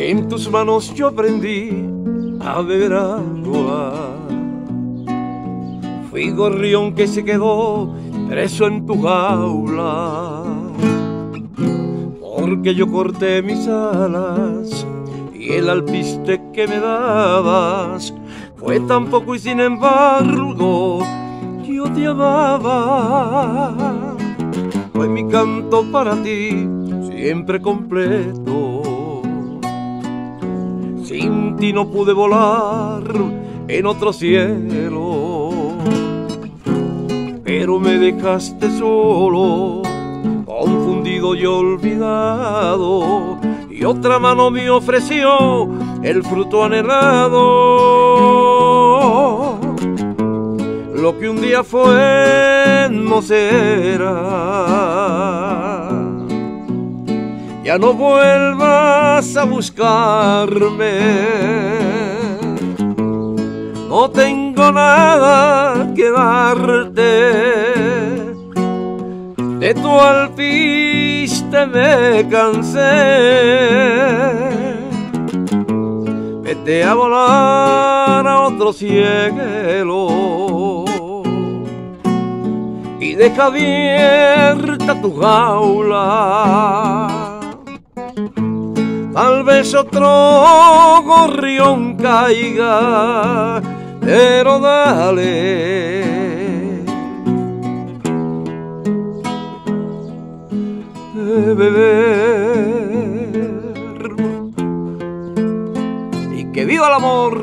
En tus manos yo aprendí a beber agua. Fui gorrión que se quedó preso en tu jaula. Porque yo corté mis alas y el alpiste que me dabas fue tan poco y sin embargo yo te amaba. Fue mi canto para ti siempre completo. Sin ti no pude volar en otro cielo, pero me dejaste solo, confundido y olvidado, y otra mano me ofreció el fruto anhelado. Lo que un día fue no será. Ya no vuelvas a buscarme. No tengo nada que darte. De tu alpiste me cansé vete a volar a otro cielo y deja abierta tu jaula. Vez otro gorrión caiga, pero dale. beber y que viva el amor.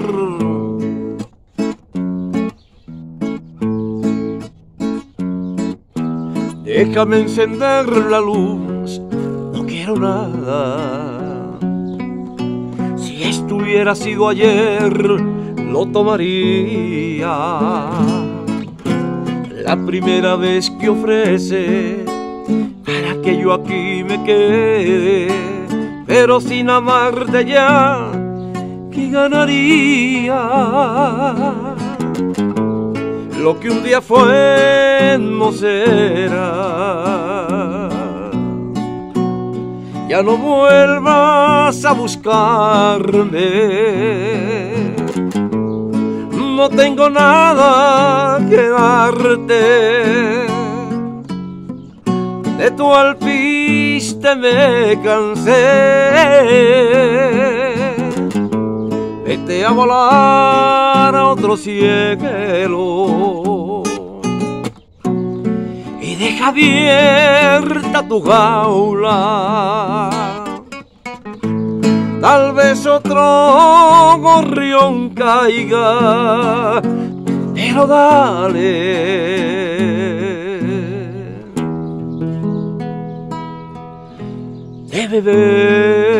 Déjame encender la luz, no quiero nada. Hubiera sido ayer, lo tomaría. La primera vez que ofrece para que yo aquí me quede, pero sin amarte ya, ¿qué ganaría? Lo que un día fue no será. Ya no vuelvas a buscarme. No tengo nada que darte. De tu alpiste me cansé. Vete a volar a otro cielo y deja abierta tu jaula. Tal vez otro gorrión caiga, pero dale de beber.